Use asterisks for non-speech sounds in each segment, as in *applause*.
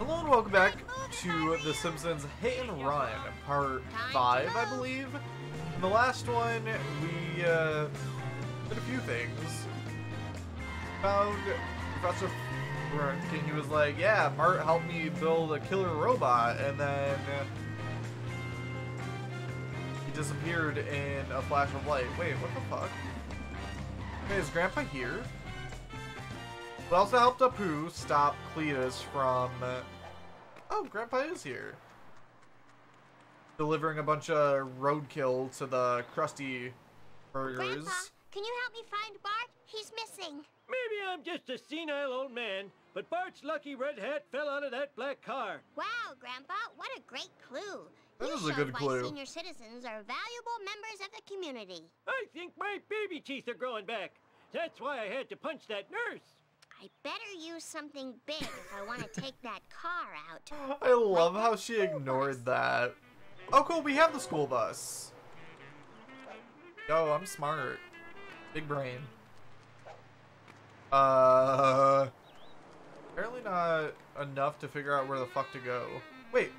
Hello and welcome back to The Simpsons Hit and Run, part 5, I believe. In the last one, we uh, did a few things. Found Professor Frink, and he was like, yeah, Bart helped me build a killer robot, and then he disappeared in a flash of light. Wait, what the fuck? Okay, is Grandpa here? We also helped Apu stop Cletus from... Uh, oh, Grandpa is here. Delivering a bunch of roadkill to the Krusty Burgers. Grandpa, can you help me find Bart? He's missing. Maybe I'm just a senile old man, but Bart's lucky red hat fell out of that black car. Wow, Grandpa, what a great clue. That you is a showed good why clue. senior citizens are valuable members of the community. I think my baby teeth are growing back. That's why I had to punch that nurse. I better use something big if I want to take that car out. *gasps* I love how she ignored that. Oh, cool, we have the school bus. Yo, I'm smart. Big brain. Uh... Apparently not enough to figure out where the fuck to go. Wait.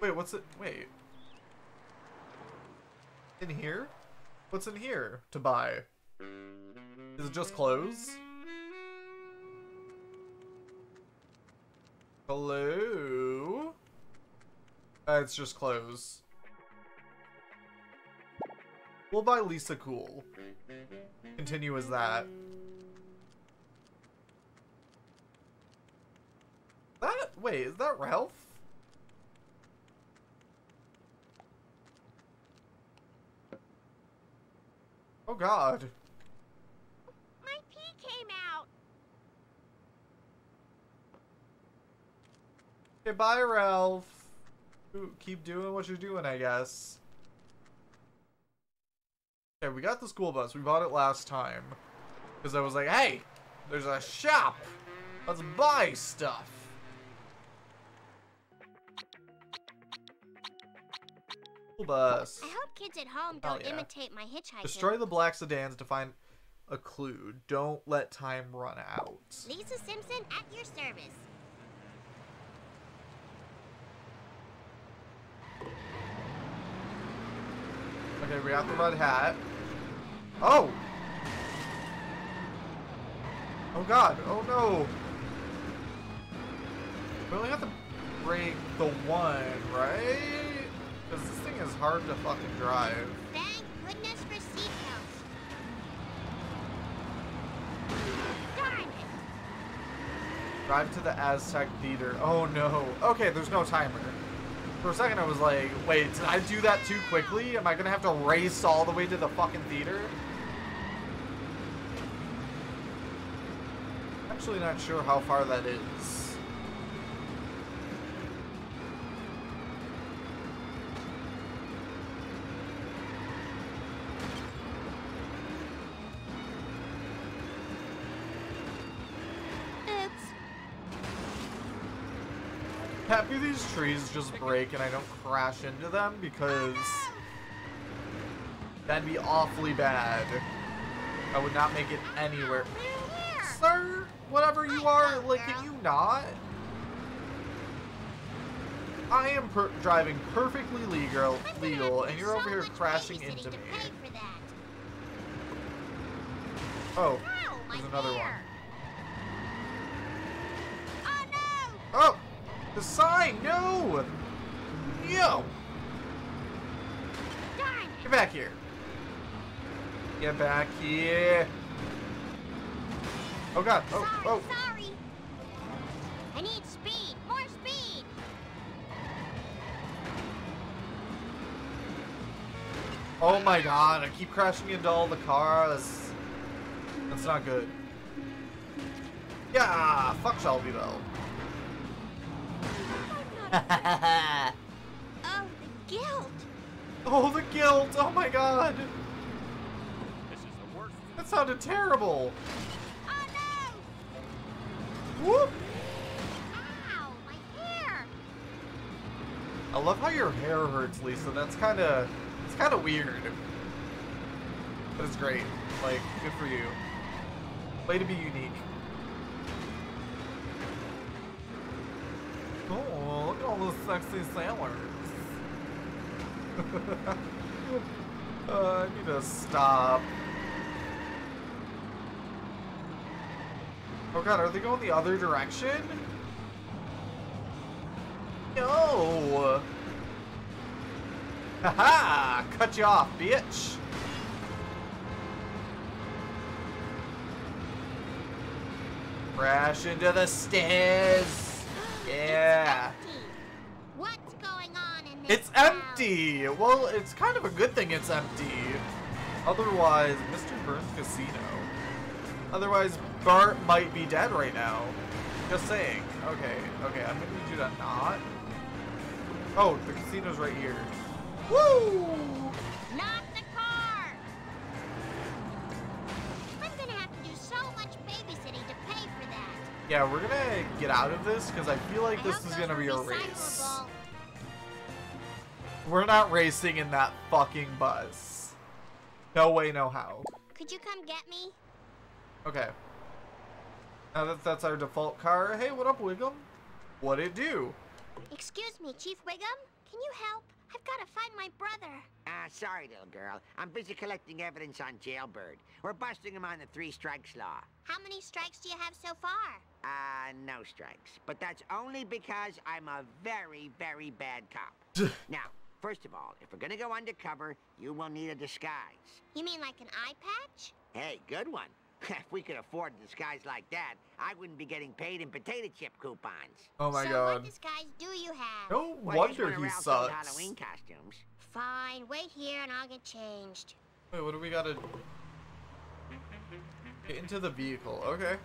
Wait, what's it? Wait. In here? What's in here to buy? Is it just clothes? Hello? Uh, it's just clothes. We'll buy Lisa Cool. Continue as that. That wait, is that Ralph? Oh god. My pee came out. Okay, bye Ralph. Ooh, Keep doing what you're doing, I guess. Okay, we got the school bus. We bought it last time. Because I was like, hey, there's a shop. Let's buy stuff. School bus. I hope kids at home don't yeah. imitate my hitchhiking. Destroy the black sedans to find a clue. Don't let time run out. Lisa Simpson at your service. Okay, we got the red hat. Oh! Oh god, oh no! We only have to break the one, right? Because this thing is hard to fucking drive. Thank goodness for seatbelts. Darn it. Drive to the Aztec Theater. Oh no. Okay, there's no timer. For a second I was like, wait, did I do that too quickly? Am I gonna have to race all the way to the fucking theater? Actually not sure how far that is. Happy these trees just break and I don't crash into them because that'd be awfully bad. I would not make it anywhere. Sir, whatever you are, like, can you not? I am per driving perfectly legal, legal, and you're over here crashing into me. pay for that. Oh, my there's another one. The sign, no, no, get back here, get back here. Oh God, oh, sorry, oh, sorry. I need speed. More speed. oh my God, I keep crashing into all the cars. That's not good. Yeah, fuck Shelbyville. *laughs* Oh, the guilt. Oh, the guilt! Oh my god! This is the worst. That sounded terrible! Oh no! Whoop! Ow, my hair. I love how your hair hurts, Lisa. That's kind of, it's kind of weird. But it's great. Like, good for you. Way to be unique. Oh, look at all those sexy sailors. *laughs* uh, I need to stop. Oh god, are they going the other direction? No! Haha! Cut you off, bitch! Crash into the stairs! *gasps* Yeah! It's empty. What's going on in this It's empty! Well, it's kind of a good thing it's empty. Otherwise, Mr. Burns Casino. Otherwise, Bart might be dead right now. Just saying. Okay, okay, I'm gonna need you to not. Oh, the casino's right here. Woo! Not the car! I'm gonna have to do so much babysitting to pay for that. Yeah, we're gonna get out of this because I feel like I this is gonna be a race. Recyclable. We're not racing in that fucking bus. No way, no how. Could you come get me? Okay. Now that that's our default car. Hey, what up, Wiggum? What it do? Excuse me, Chief Wiggum? Can you help? I've gotta find my brother. Ah, sorry, little girl. I'm busy collecting evidence on Jailbird. We're busting him on the three strikes law. How many strikes do you have so far? Uh, no strikes. But that's only because I'm a very, very bad cop. *laughs* now, first of all, if we're gonna go undercover, you will need a disguise. You mean like an eye patch? Hey, good one. *laughs* if we could afford a disguise like that, I wouldn't be getting paid in potato chip coupons. Oh my so god. what disguise do you have? No Well, wonder one he sucks. Halloween costumes. Fine, wait here and I'll get changed. Wait, what do we gotta... Get into the vehicle. Okay.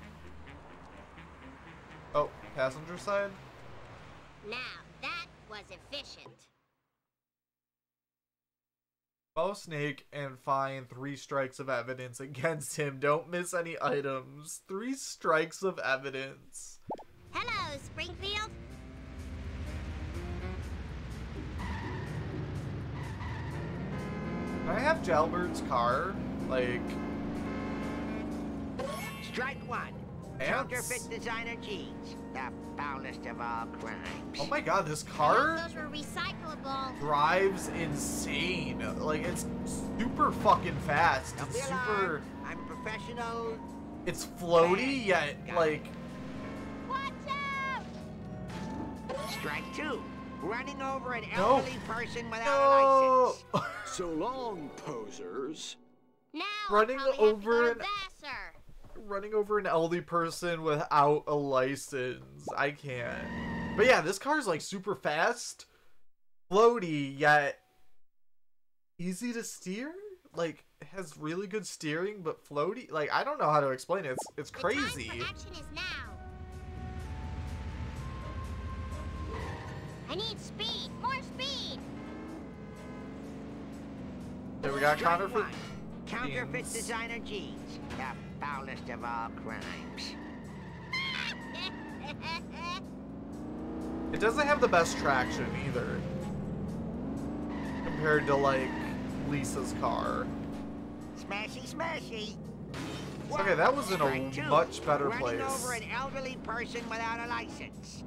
Oh, passenger side? Now, that was efficient. Follow Snake and find three strikes of evidence against him. Don't miss any items. Three strikes of evidence. Hello, Springfield. Can I have Jailbird's car? Like, Strike one. Pants? Counterfeit designer jeans. The foulest of all crimes. oh my god, this car those were recyclable. drives insane. Like, it's super fucking fast. Don't It's super... alarmed. I'm a professional. It's floaty, yet, like... Watch out! Strike two. Running over an No. elderly person without a No! license. *laughs* So long, posers. Now Running over an- go to Vassar. Running over an elderly person without a license. I can't. But yeah, this car's like super fast, floaty, yet easy to steer. Like it has really good steering, but floaty. Like I don't know how to explain it. It's it's The crazy. time for action is now. I need speed, more speed. Okay, we got counterfeit. Counterfeit designer jeans. The foulest of all crimes. It doesn't have the best traction either, compared to like Lisa's car. Smashy, smashy. Okay, that was in a two. much better Running place. over an elderly person without a license.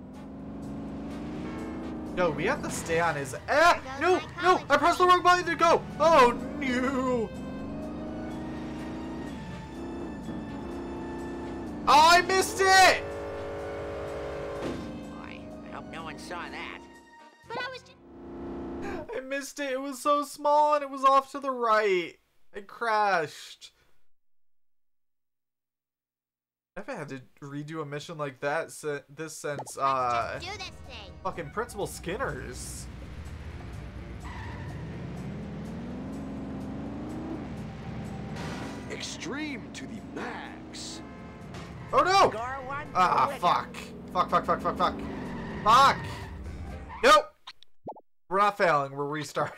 No, we have to stay on his. Ah! No! No! I pressed the wrong button to go! Oh, no! It! Boy, I hope no one saw that. but I was just... I missed it. It was so small and it was off to the right. I crashed. I've had to redo a mission like that si- this since, uh, Let's just do this thing. fucking Principal Skinner's. Extreme to the max. Oh no! Ah, fuck. Fuck, fuck, fuck, fuck, fuck. Fuck! Nope! We're not failing, we're restarting.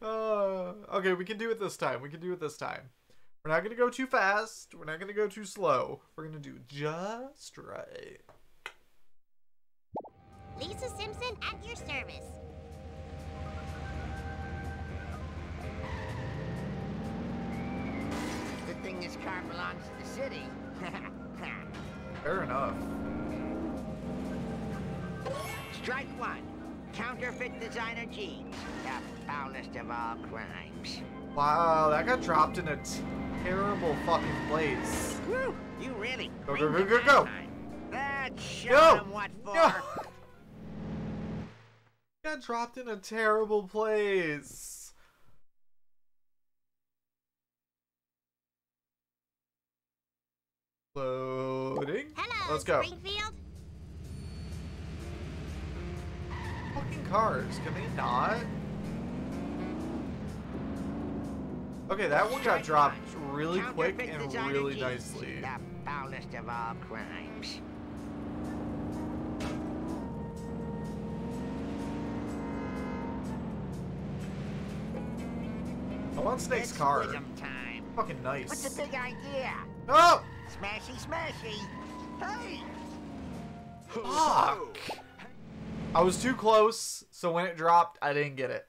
uh, *laughs* okay, we can do it this time. We can do it this time. We're not gonna go too fast. We're not gonna go too slow. We're gonna do just right. Lisa Simpson at your service. Car belongs to the city. *laughs* Fair enough. Strike one. Counterfeit designer jeans. The foulest of all crimes. Wow, that got dropped in a terrible fucking place. Woo! You really Go, go, go, go, that go. time. Let's show Go! 'em what for. No! *laughs* got dropped in a terrible place. Loading. Hello, Let's go. Springfield. Fucking cars, can they not? Okay, that one got dropped really quick and really nicely. The foulest of all crimes. I want Snake's car. Fucking nice. What's the big idea? No! Smashy, smashy. Hey! Fuck! I was too close, so when it dropped, I didn't get it.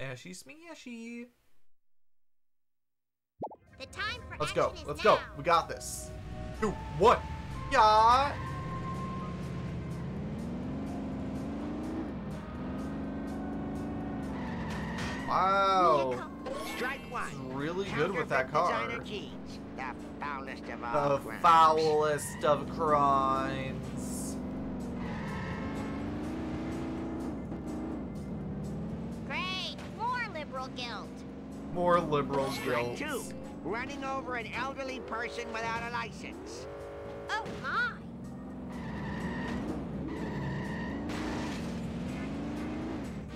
Ashy smashy. The time for Let's go. is Let's now. go. We got this. Two, one. Yeah. Wow. Strike one. Really good with that Counterfeit car. Jeans. The foulest of all The crimes. foulest of crimes. Great. More liberal guilt. More liberal Strike two. Running over an elderly person without a license. Oh my.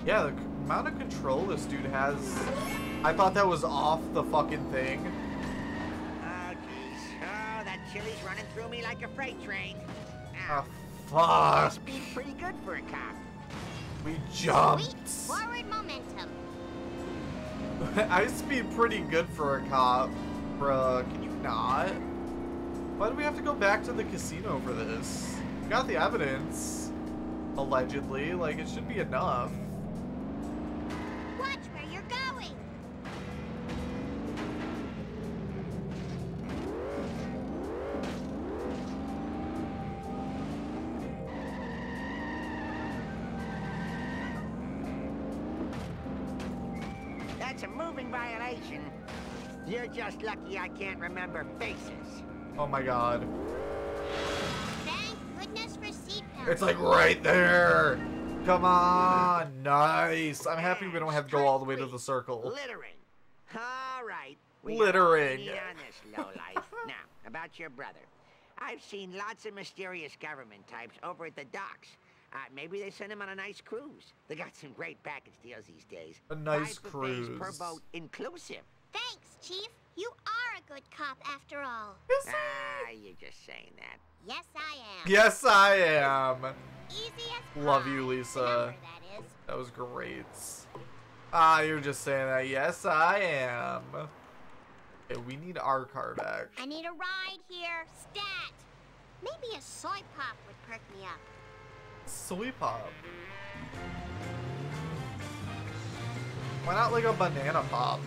Yeah, the c- amount of control this dude has. I thought that was off the fucking thing. Oh, jeez. Oh, that chili's running through me like a freight train. Ah, Ah, fuck. speed pretty good for a cop. We Sweet. jumped. Forward momentum. *laughs* I speed pretty good for a cop. Bruh, can you not? Why do we have to go back to the casino for this? We got the evidence. Allegedly. Like, it should be enough. Remember faces. Oh my god. Thank goodness for seatbelts. It's like right there. Come on. Nice. I'm happy we don't have to go all the way to the circle. Littering. All right. We got all we Littering. need on this lowlife. *laughs* now, about your brother. I've seen lots of mysterious government types over at the docks. Uh, maybe they send him on a nice cruise. They got some great package deals these days. A nice Five buffets per cruise. boat inclusive. Thanks, Chief. You are a good cop after all. Ah, you're just saying that. Yes, I am. Yes, I am. Easy as Love pie. you, Lisa. number, that is. That was great. Ah, you're just saying that. Yes, I am. Okay, we need our car back. I need a ride here. Stat. Maybe a soy pop would perk me up. Soy pop. Why not like a banana pop?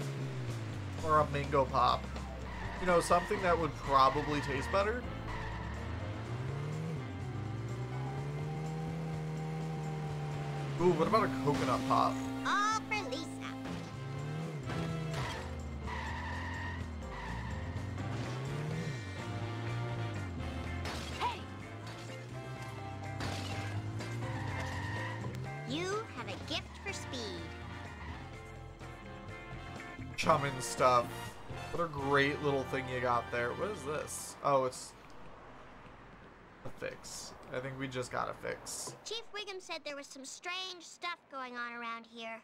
Or a mango pop? You know, something that would probably taste better? Ooh, what about a coconut pop? Ah, For Chumming stuff. What a great little thing you got there. What is this? Oh, it's a fix. I think we just got a fix. Chief Wiggum said there was some strange stuff going on around here.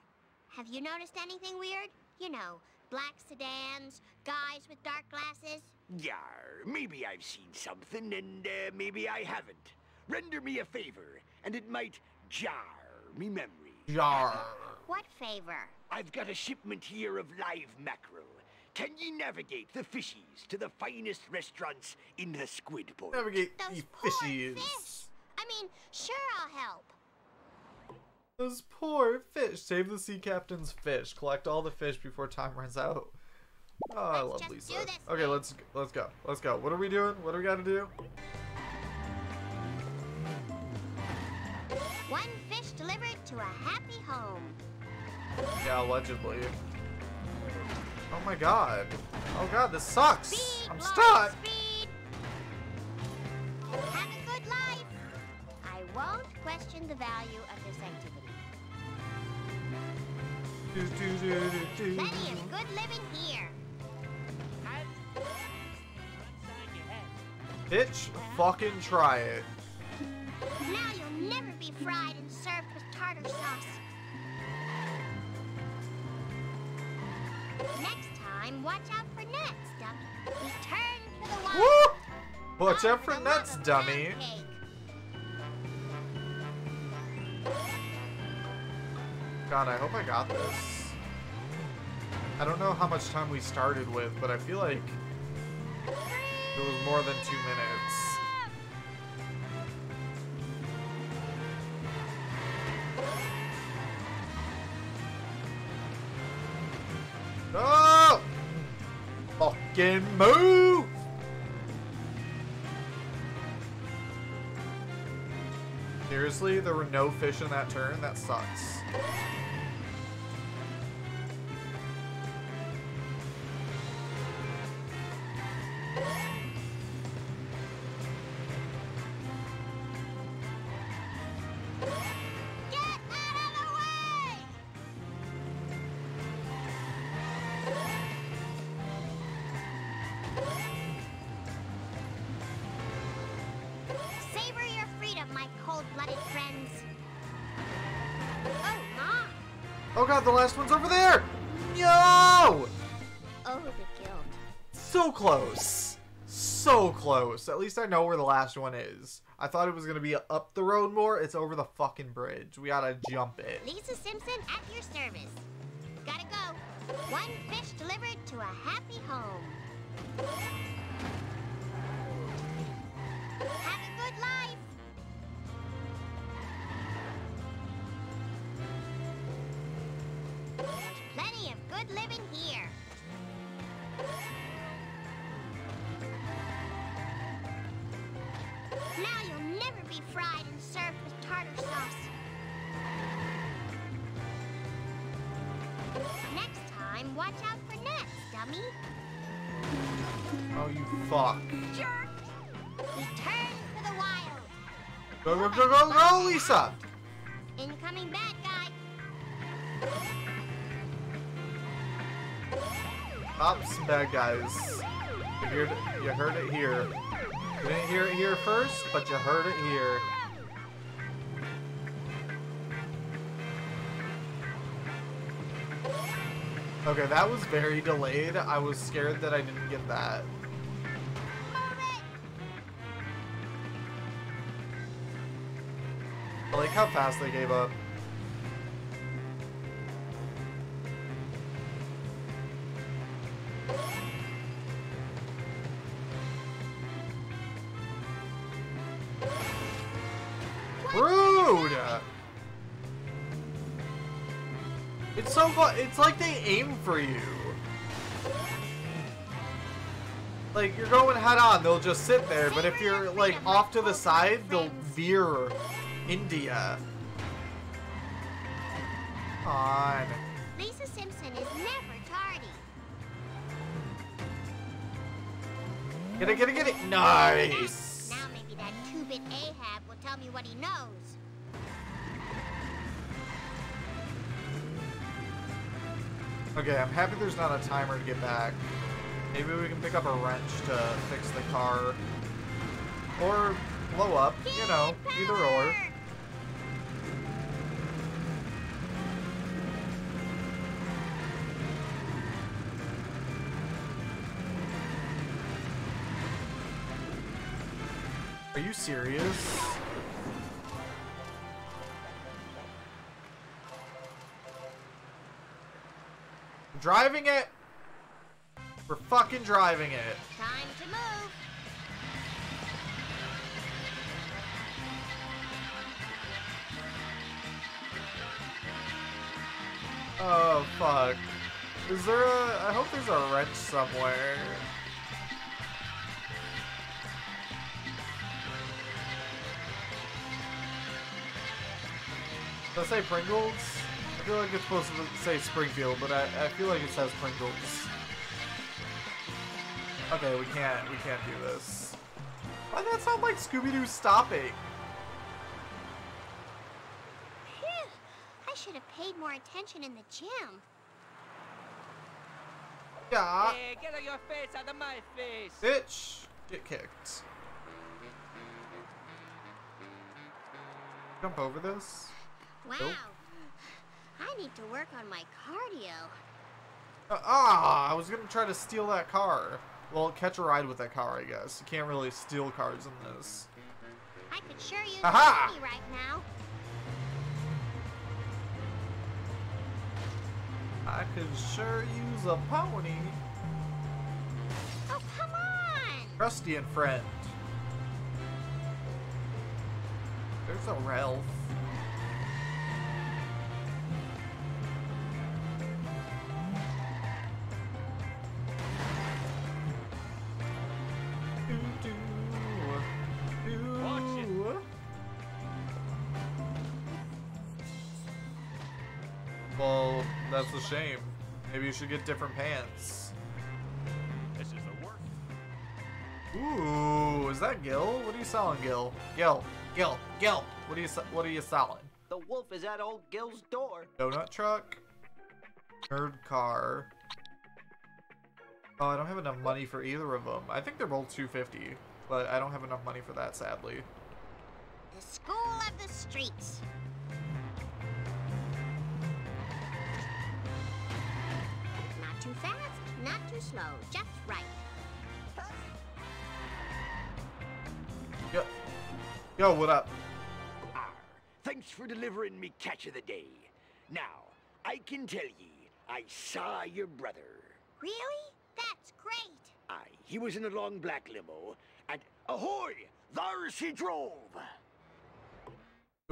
Have you noticed anything weird? You know, black sedans, guys with dark glasses. Yar, maybe I've seen something and uh, maybe I haven't. Render me a favor, and it might jar me memory. Jar. What favor? I've got a shipment here of live mackerel. Can ye navigate the fishies to the finest restaurants in the squid port? Navigate Those the poor fishies. fish. I mean, sure I'll help. Those poor fish. Save the sea captain's fish. Collect all the fish before time runs out. Oh, I Let's love just Lisa. do this Okay, let's let's go. Let's go. What are we doing? What do we got to do? One fish delivered to a happy home. Yeah, allegedly. Oh my god. Oh god, this sucks. Speed, I'm stuck. Speed. Have a good life. I won't question the value of this activity. Do, do, do, do, do. Plenty of good living here. Bitch, fucking try it. Now Watch out for nets, Duck. Return to the wild. Woo! Watch out for nuts, dummy. God, I hope I got this. I don't know how much time we started with, but I feel like it was more than two minutes. Move! Seriously, there were no fish in that turn? That sucks. God, the last one's over there! No! Oh, the guilt. So close. So close. At least I know where the last one is. I thought it was gonna be up the road more. It's over the fucking bridge. We gotta jump it. Lisa Simpson at your service. Gotta go. One fish delivered to a happy home. Have There's plenty of good living here. Now you'll never be fried and served with tartar sauce. Next time, watch out for nets, dummy. Oh, you fuck. Jerk! Return to the wild. Go, go, go, go, go, Lisa! Incoming bad Ops, bad guys. You heard, you heard it here. You didn't hear it here first, but you heard it here. Okay, that was very delayed. I was scared that I didn't get that. I like how fast they gave up. It's so fun. It's like they aim for you. Like, you're going head on, they'll just sit there, but if you're, like, off to the side, they'll veer India. Come on. Lisa Simpson is never tardy. Get it, get it, get it. Nice. Now maybe that two-bit Ahab will tell me what he knows. Okay, I'm happy there's not a timer to get back. Maybe we can pick up a wrench to fix the car. Or blow up, you know, either or. Are you serious? Driving it? We're fucking driving it. Time to move. Oh, fuck. Is there a... I hope there's a wrench somewhere. Does it say Pringles? I feel like it's supposed to say Springfield, but I, I feel like it says Pringles. Okay, we can't, we can't do this. Why does that sound like Scooby-Doo stopping? Phew. I should have paid more attention in the gym. Yeah. Hey, get out your face out of my face! Bitch! Get kicked. Jump over this? Wow. Nope. I need to work on my cardio. Uh, ah! I was gonna try to steal that car. Well, catch a ride with that car, I guess. You can't really steal cars in this. I could sure use Aha! a money right now. I could sure use a pony. Oh, come on! Trusty and friend. There's a Ralph. Should get different pants. This is the worst. Ooh, is that Gil? What are you selling, Gil? Gil, Gil, Gil. What are you se- What are you selling? The wolf is at old Gil's door. Donut truck. Nerd car. Oh, I don't have enough money for either of them. I think they're both 250, but I don't have enough money for that, sadly. The school of the streets. Slow, just right. Yo, yo, what up? Arr, thanks for delivering me catch of the day. Now, I can tell ye, I saw your brother. Really? That's great. Aye, he was in a long black limo, and ahoy! There's she drove!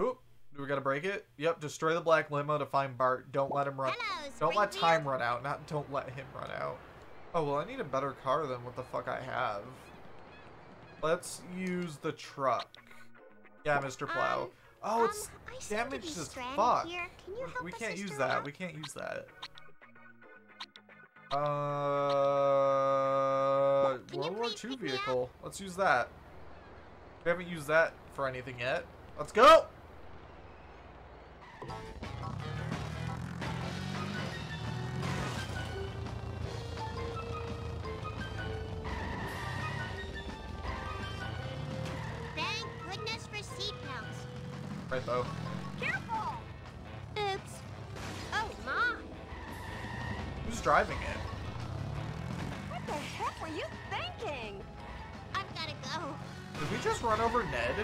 Oop, do we gotta break it? Yep, destroy the black limo to find Bart. Don't let him run. Hello, Don't let time run out, not don't let him run out. Oh, well, I need a better car than what the fuck I have. Let's use the truck. Yeah, Mr. Plow. Um, oh, um, it's to damaged as fuck. Can we can't use that. out? We can't use that. Uh, Can World War II pick me up? vehicle. Let's use that. We haven't used that for anything yet. Let's go! Careful! Oops. Oh, my. Who's driving it? What the heck were you thinking? I've got to go. Did we just run over Ned?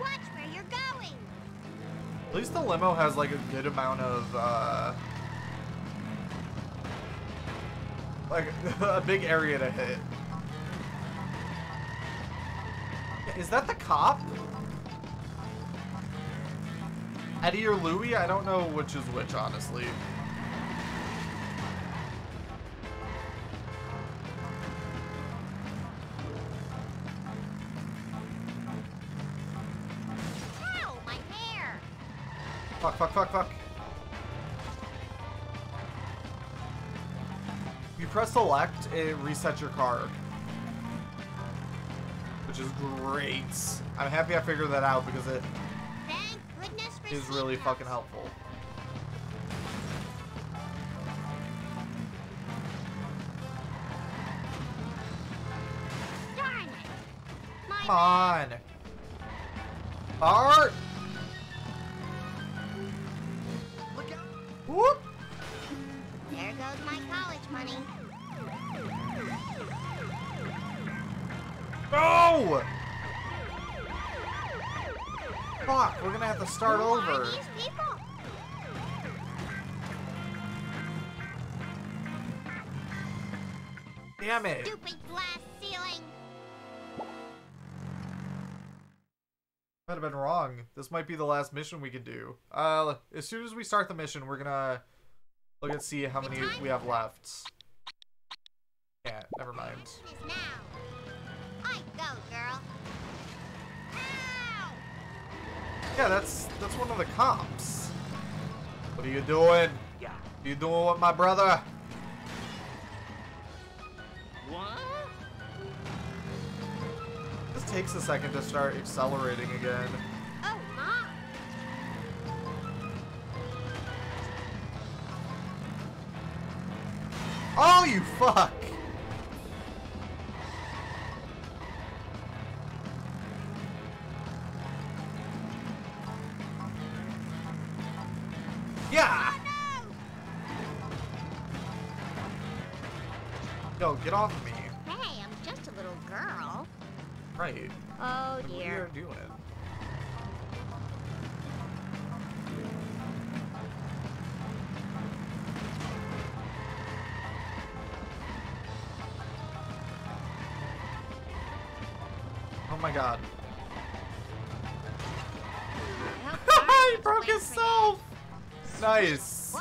Watch where you're going. At least the limo has like a good amount of uh like *laughs* a big area to hit. Is that the cop? Eddie or Louie? I don't know which is which, honestly. Ow, my hair. Fuck, fuck, fuck, fuck. Press select, it resets your car. Which is great. I'm happy I figured that out because it Thank goodness for is really fucking helpful. Darn it. My Come on. Out! Whoop! There goes my college money. No! Fuck, we're gonna have to start Who over. Damn it! Stupid glass ceiling! Might have been wrong. This might be the last mission we can do. Uh, as soon as we start the mission, we're gonna look and see how many we have left. Yeah, never mind go, girl. Ow! Yeah, that's that's one of the cops. What are you doing? Yeah. What are you doing with my brother? What? This takes a second to start accelerating again. Oh, Mom. Oh, you fuck! Nice!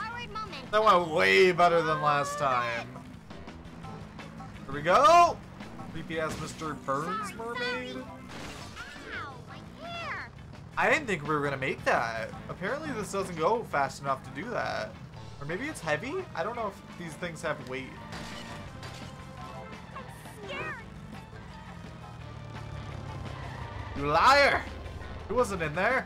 That went way better than last time. Here we go! Creepy ass Mr. Burns Mermaid. I didn't think we were gonna make that. Apparently this doesn't go fast enough to do that. Or maybe it's heavy? I don't know if these things have weight. You liar! He wasn't in there.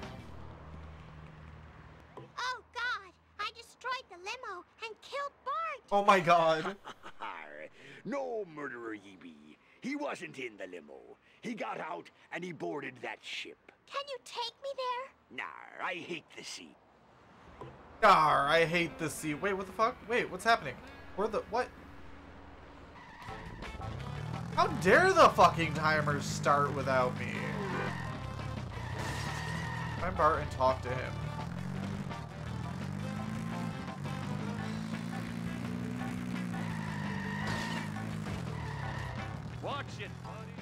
Oh, God. I destroyed the limo and killed Bart. Oh my god. *laughs* no murderer ye be. He wasn't in the limo. He got out and he boarded that ship. Can you take me there? Nar, I hate the sea. Gar, I hate the sea. Wait, what the fuck? Wait, what's happening? Where the what? How dare the fucking timers start without me? Find Bart and talk to him. Watch it, buddy.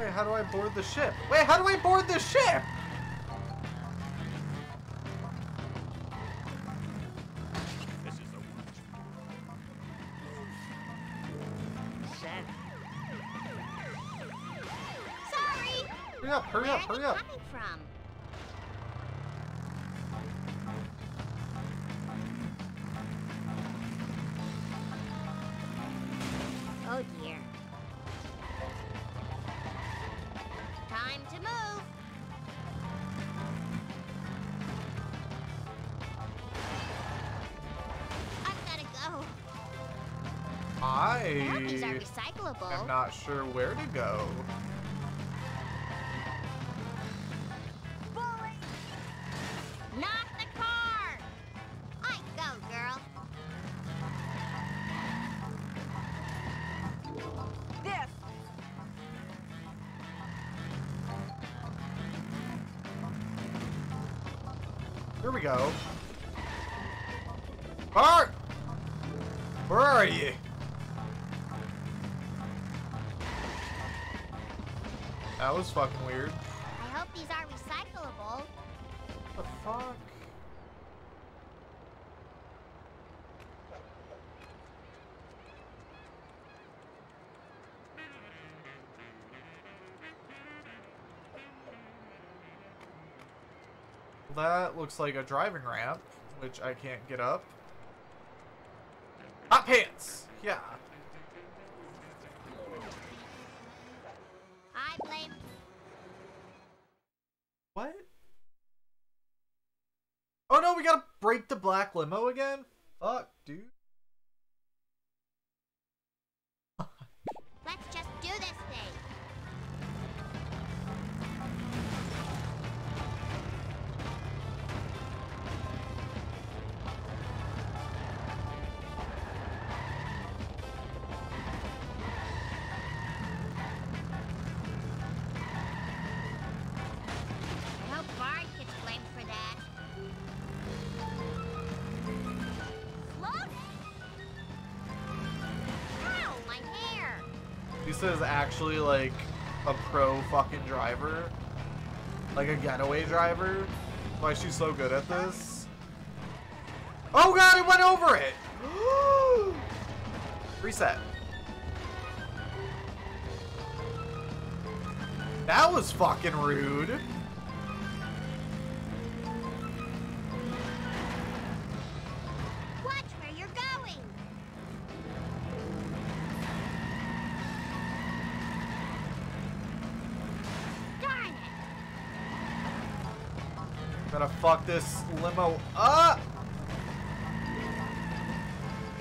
Wait, how do I board the ship? Wait, how do I board the ship? This is the worst. Sorry. Hurry up, hurry Where up, are hurry up. coming from? Recyclable. am not sure where to go. Bully! Not the car! I go, girl. This. Here we go. Bart! Where are you? That was fucking weird. I hope these are recyclable. What the fuck? That looks like a driving ramp, which I can't get up. Limo again? Is actually like a pro fucking driver. Like a getaway driver. Why she's so good at this. Oh god, it went over it! *gasps* Reset. That was fucking rude. Fuck this limo up!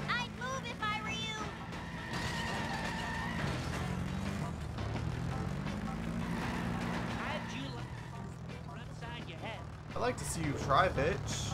I'd move if I were you. How'd you like right upside your head? I'd like to see you try, bitch.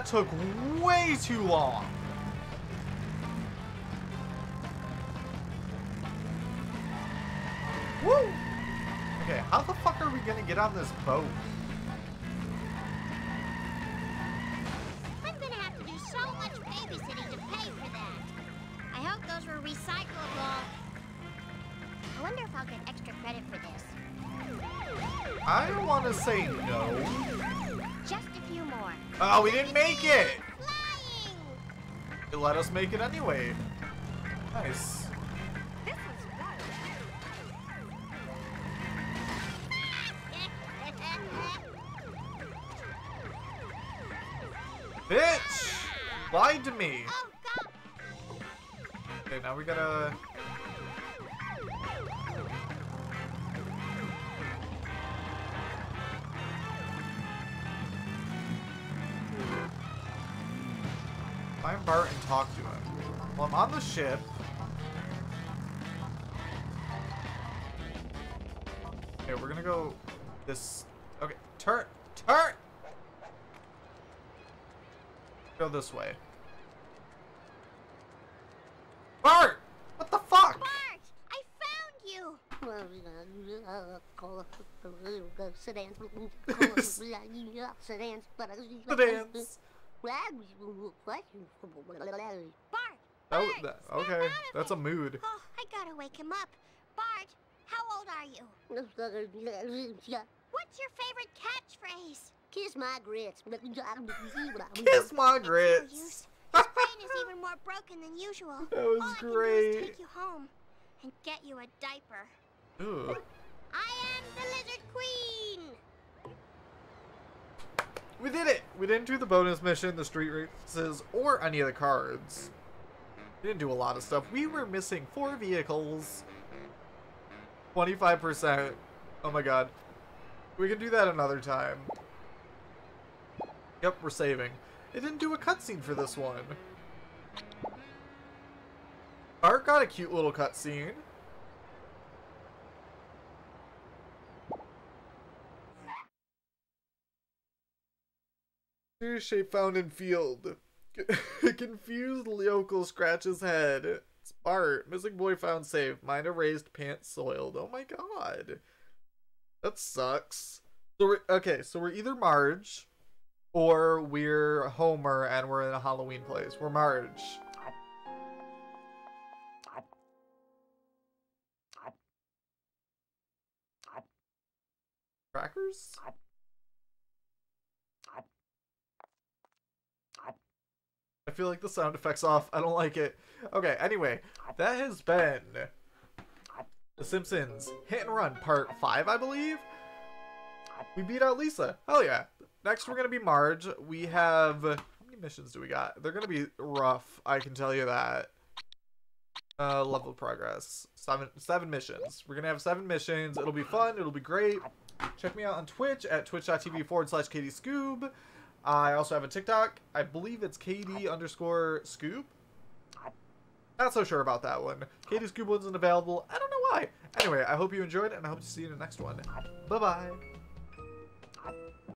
That took way too long. Woo! Okay, how the fuck are we gonna get on this boat? I'm gonna have to do so much babysitting to pay for that. I hope those were recyclable. I wonder if I'll get extra credit for this. I don't want to say no. Just a few. Oh, we didn't make it! Flying! It let us make it anyway. Nice. This is wild. *laughs* Bitch! Lied to me. oh, Okay, now we gotta... ship. Okay, we're gonna go this... Okay, turn! Turn! Go this way. Bart! What the fuck? Bart, I found you. *laughs* Sedans. Sedans. *laughs* Bart. Oh, Bart, that, snap okay. out of That's it. a mood. Oh, I gotta wake him up. Bart, how old are you? *laughs* What's your favorite catchphrase? Kiss my grits. *laughs* Kiss my grits. use. His *laughs* brain is even more broken than usual. That was All I can do is take you home and get you a diaper. Ooh. I am the Lizard Queen. We did it! We didn't do the bonus mission, the street races, or any of the cards. We didn't do a lot of stuff. We were missing four vehicles. 25%. Oh my god. We can do that another time. Yep, we're saving. It didn't do a cutscene for this one. Art got a cute little cutscene. Serious shape found in field. *laughs* Confused yokel scratches head. It's Bart. Missing boy found safe. Mine erased, pants soiled. Oh my god. That sucks. So we're okay, so we're either Marge or we're Homer and we're in a Halloween place. We're Marge. Crackers? Feel like the sound effect's off. I don't like it. Okay, anyway, that has been The Simpsons Hit and Run Part 5, I believe. We beat out Lisa. Hell yeah. Next, we're going to be Marge. We have. How many missions do we got? They're going to be rough, I can tell you that. Uh, level progress. Seven, seven missions. We're going to have seven missions. It'll be fun. It'll be great. Check me out on Twitch at twitch.tv forward slash KDScoob. I also have a TikTok. I believe it's KD underscore Scoob. Not so sure about that one. KDScoob wasn't available. I don't know why. Anyway, I hope you enjoyed, and I hope to see you in the next one. Bye-bye.